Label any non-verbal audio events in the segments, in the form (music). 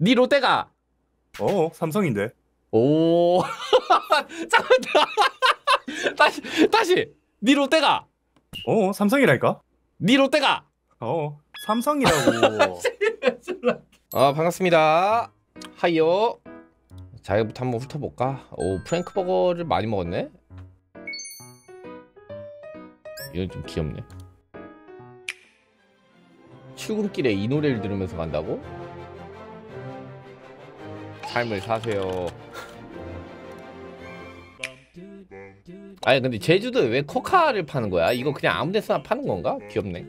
니 롯데가. 어, 삼성인데. 오. (laughs) 잠깐만. (laughs) 다시 다시. 니 롯데가. 어, 삼성이라니까? 니 롯데가. 어, 삼성이라고. (laughs) 아 반갑습니다. 하이요. 자기부터 한번 훑어볼까? 오 프랭크버거를 많이 먹었네? 이건 좀 귀엽네. 출근길에 이 노래를 들으면서 간다고? 삶을 사세요 아니 근데 제주도에 왜 코카를 파는 거야? 이거 그냥 아무 데서나 파는 건가? 귀엽네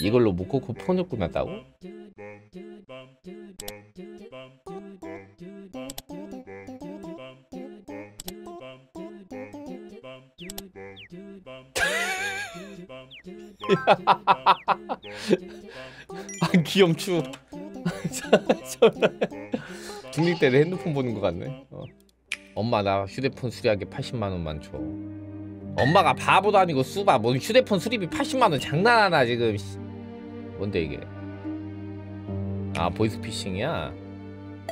이걸로 모코코 폰을 꾸몄다고? (laughs) 아 귀염추 (laughs) 중립대를 핸드폰 보는 것 같네. 어. 엄마 나 휴대폰 수리하게 80만원만 줘. 엄마가 바보도 아니고 수바. 뭐 휴대폰 수리비 80만원 장난하나 지금. 씨. 뭔데 이게? 아 보이스피싱이야?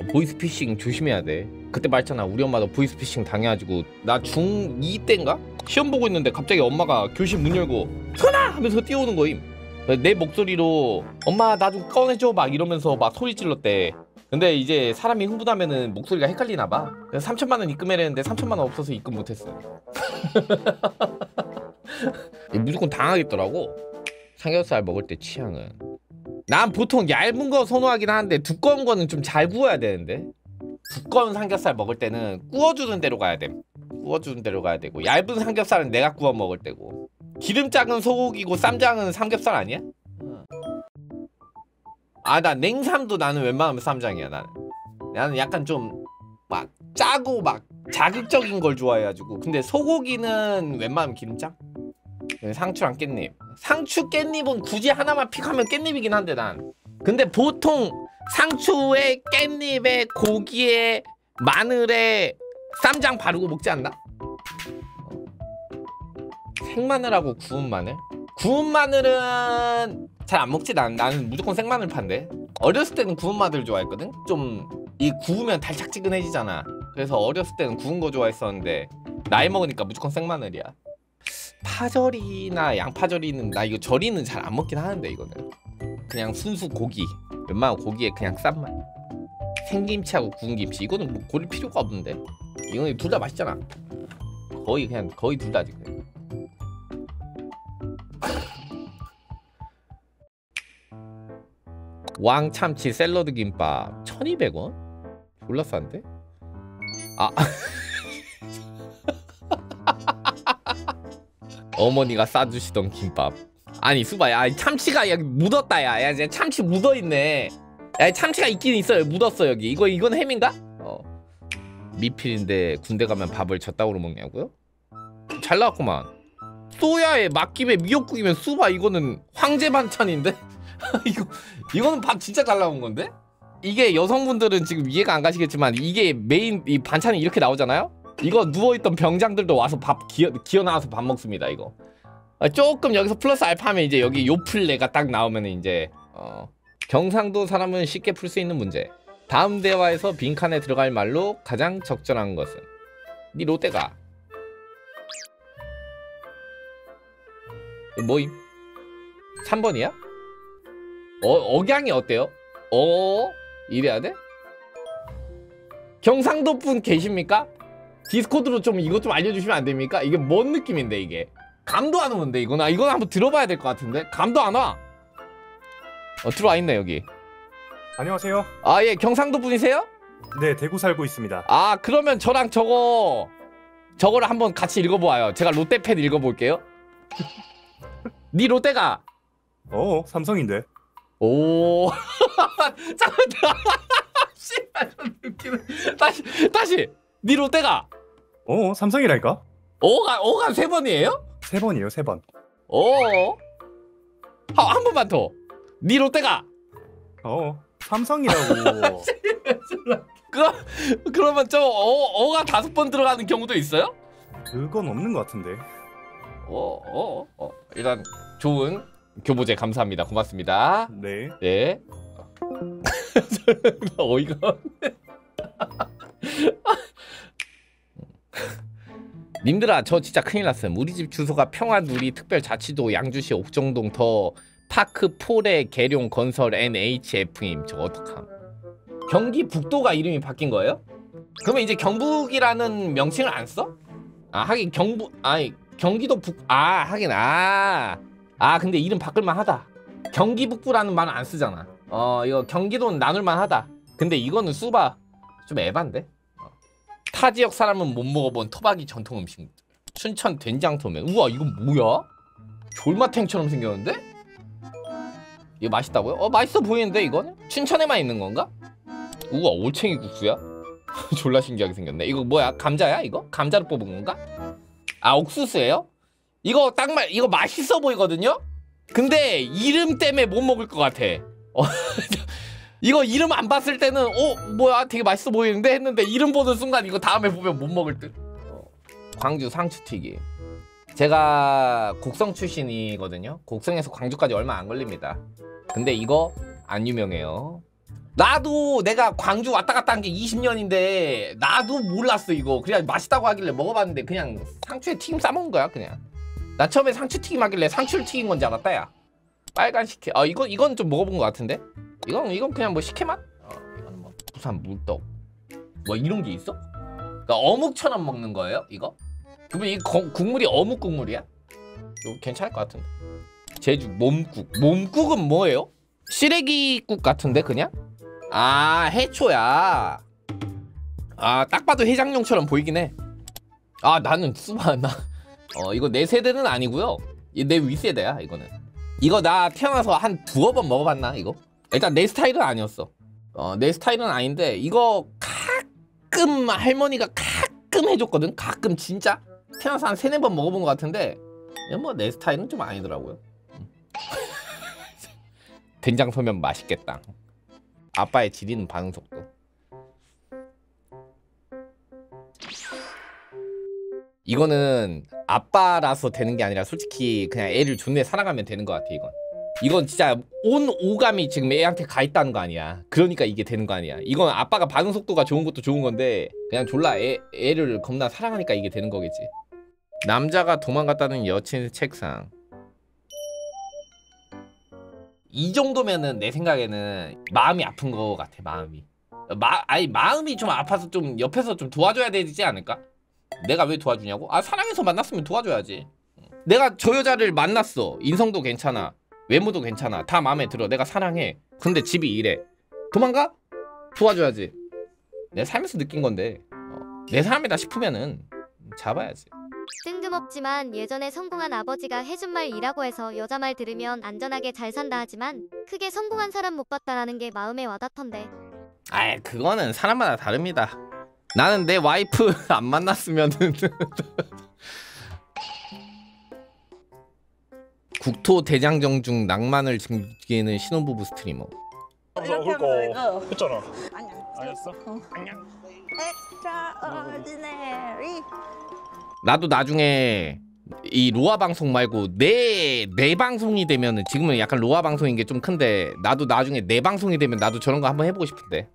어, 보이스피싱 조심해야 돼. 그때 말했잖아. 우리 엄마도 보이스피싱 당해가지고. 나 중2 때인가? 시험 보고 있는데 갑자기 엄마가 교실 문 열고 전화! 하면서 뛰어오는 거임. 내 목소리로 엄마 나 좀 꺼내줘. 막 이러면서 막 소리 질렀대 근데 이제 사람이 흥분하면은 목소리가 헷갈리나 봐. 그래서 3천만 원 입금해야되는데 3천만 원 없어서 입금 못했어 (laughs) 무조건 당하겠더라고. 삼겹살 먹을 때 취향은. 난 보통 얇은 거 선호하긴 하는데 두꺼운 거는 좀 잘 구워야 되는데. 두꺼운 삼겹살 먹을 때는 구워주는 대로 가야 돼. 구워주는 대로 가야 되고 얇은 삼겹살은 내가 구워 먹을 때고. 기름장은 소고기고 쌈장은 삼겹살 아니야? 아 나 냉삼도 나는 웬만하면 쌈장이야 나는 나는 약간 좀 막 짜고 막 자극적인 걸 좋아해가지고 근데 소고기는 웬만하면 기름장? 상추랑 깻잎 상추 깻잎은 굳이 하나만 픽하면 깻잎이긴 한데 난 근데 보통 상추에 깻잎에 고기에 마늘에 쌈장 바르고 먹지 않나? 생마늘하고 구운 마늘? 구운 마늘은 잘 안 먹지? 난 나는 무조건 생마늘 판대. 어렸을 때는 구운 마늘 좋아했거든? 좀 이 구우면 달짝지근해지잖아. 그래서 어렸을 때는 구운 거 좋아했었는데 나이 먹으니까 무조건 생마늘이야. 파절이나 양파절이는 나 이거 절이는 잘 안 먹긴 하는데 이거는. 그냥 순수 고기. 웬만한 고기에 그냥 쌈만 생김치하고 구운 김치. 이거는 뭐 고를 필요가 없는데. 이거는 둘 다 맛있잖아. 거의 그냥 거의 둘 다지 그냥. 왕참치 샐러드 김밥 1200원? 졸라 싼데? 아 (laughs) 어머니가 싸주시던 김밥 아니 수바 야 참치가 여기 묻었다 야, 야 참치 묻어있네 야 참치가 있긴 있어요 묻었어 여기 이거 이건 햄인가? 어 미필인데 군대 가면 밥을 젓다으로 먹냐고요? 잘 나왔구만 소야에 막김에 미역국이면 수바 이거는 황제 반찬인데? (laughs) 이거 이거는 밥 진짜 잘 나온 건데? 이게 여성분들은 지금 이해가 안 가시겠지만 이게 메인 이 반찬이 이렇게 나오잖아요? 이거 누워있던 병장들도 와서 밥 기어, 기어 나와서 밥 먹습니다 이거 아, 조금 여기서 플러스 알파하면 이제 여기 요플레가 딱 나오면 이제 어, 경상도 사람은 쉽게 풀 수 있는 문제 다음 대화에서 빈칸에 들어갈 말로 가장 적절한 것은 니 롯데가 뭐임? 3번이야? 어, 억양이 어때요? 어? 이래야 돼? 경상도 분 계십니까? 디스코드로 좀 이것 좀 알려주시면 안 됩니까? 이게 뭔 느낌인데 이게 감도 안 오는데 이거나 이건 한번 들어봐야 될 것 같은데 감도 안 와. 어 들어와 있네 여기. 안녕하세요. 아 예 경상도 분이세요? 네, 대구 살고 있습니다. 아 그러면 저랑 저거 저거를 한번 같이 읽어보아요. 제가 롯데 팬 읽어볼게요. (laughs) 니 롯데가 어, 삼성인데. 오 (laughs) 잠깐만 (laughs) 씨발 느낌 다시 다시 니 롯데가 어, 삼성이라니까? 오가 오가 세 번이에요? 세 번이에요, 세 번. 오 한, 한 번만 더. 니 롯데가 어, 삼성이라고. (laughs) 그 그러면 저 어, 어가 다섯 번 들어가는 경우도 있어요? 그건 없는 것 같은데. 어, 어, 어. 일단 좋은 교보제 감사합니다. 고맙습니다. 네. 네. (laughs) 어이가 없네. (laughs) 님들아 저 진짜 큰일 났어요 우리 집 주소가 평화누리 특별자치도 양주시 옥정동 더 파크 폴의 계룡 건설 NHF임 저 어떡함 경기 북도가 이름이 바뀐 거예요? 그러면 이제 경북이라는 명칭을 안 써? 아 하긴 경북 아니 경기도 북 아 하긴 아 아 근데 이름 바꿀만 하다 경기 북부라는 말은 안 쓰잖아 어 이거 경기도는 나눌만 하다 근데 이거는 수바 좀 에반데 어. 타 지역 사람은 못 먹어본 토박이 전통 음식 춘천 된장소면 우와 이건 뭐야 졸마탱처럼 생겼는데 이거 맛있다고요? 어 맛있어 보이는데 이건 춘천에만 있는 건가? 우와 올챙이 국수야? (laughs) 졸라 신기하게 생겼네 이거 뭐야 감자야 이거? 감자로 뽑은 건가? 아 옥수수예요? 이거 딱 말 이거 맛있어 보이거든요? 근데 이름 때문에 못 먹을 것 같아. 어, (laughs) 이거 이름 안 봤을 때는 어 뭐야 되게 맛있어 보이는데? 했는데 이름 보는 순간 이거 다음에 보면 못 먹을 듯. 어, 광주 상추튀김. 제가 곡성 출신이거든요? 곡성에서 광주까지 얼마 안 걸립니다. 근데 이거 안 유명해요. 나도 내가 광주 왔다 갔다 한 게 20년인데 나도 몰랐어 이거. 그냥 맛있다고 하길래 먹어봤는데 그냥 상추에 튀김 싸먹은 거야 그냥 나 처음에 상추 튀김 하길래 상추를 튀긴 건지 알았다 야. 빨간 식혜. 아 이건 이건 좀 먹어본 것 같은데? 이건 이건 그냥 뭐 식혜 맛? 어 이거는 뭐 부산 물떡. 뭐 이런 게 있어? 그러니까 어묵처럼 먹는 거예요 이거? 그러면 이 거- 국물이 어묵 국물이야? 이거 괜찮을 것 같은데. 제주 몸국. 몸국은 뭐예요? 시래기국 같은데 그냥? 아 해초야. 아 딱 봐도 해장용처럼 보이긴 해아 나는 수마 나 어 이거 내 세대는 아니고요. 이내 윗세대야 이거는. 이거 나 태어나서 한 두어 번 먹어봤나 이거? 일단 내 스타일은 아니었어. 어 내 스타일은 아닌데 이거 가끔 할머니가 가끔 해줬거든? 가끔 진짜? 태어나서 한 세네 번 먹어본 것 같은데 뭐 내 스타일은 좀 아니더라고요. 음. (laughs) 된장 소면 맛있겠다. 아빠의 지리는 반응 속도. 이거는 아빠라서 되는 게 아니라 솔직히 그냥 애를 존내 살아가면 되는 것 같아 이건. 이건 진짜 온 오감이 지금 애한테 가 있다는 거 아니야. 그러니까 이게 되는 거 아니야. 이건 아빠가 반응 속도가 좋은 것도 좋은 건데 그냥 졸라 애, 애를 겁나 사랑하니까 이게 되는 거겠지. 남자가 도망갔다는 여친 책상. 이 정도면은 내 생각에는 마음이 아픈 거 같아 마음이 마 아니 마음이 좀 아파서 좀 옆에서 좀 도와줘야 되지 않을까? 내가 왜 도와주냐고? 아 사랑해서 만났으면 도와줘야지. 내가 저 여자를 만났어. 인성도 괜찮아. 외모도 괜찮아. 다 마음에 들어. 내가 사랑해. 근데 집이 이래. 도망가? 도와줘야지. 내 살면서 느낀 건데. 어, 내 사람이다 싶으면은 잡아야지. 뜬금없지만 예전에 성공한 아버지가 해준 말이라고 해서 여자 말 들으면 안전하게 잘 산다 하지만 크게 성공한 사람 못 봤다라는 게 마음에 와닿던데. 아이 그거는 사람마다 다릅니다 나는 내 와이프 (laughs) 안 만났으면은 (laughs) 국토 대장정 중 낭만을 즐기는 신혼부부 스트리머. 이렇게 하면 이거 했잖아. 안녕 아니었어? Extraordinary. 나도 나중에 이 로아 방송 말고 내 내 방송이 되면은 지금은 약간 로아 방송인 게 좀 큰데 나도 나중에 내 방송이 되면 나도 저런 거 한번 해보고 싶은데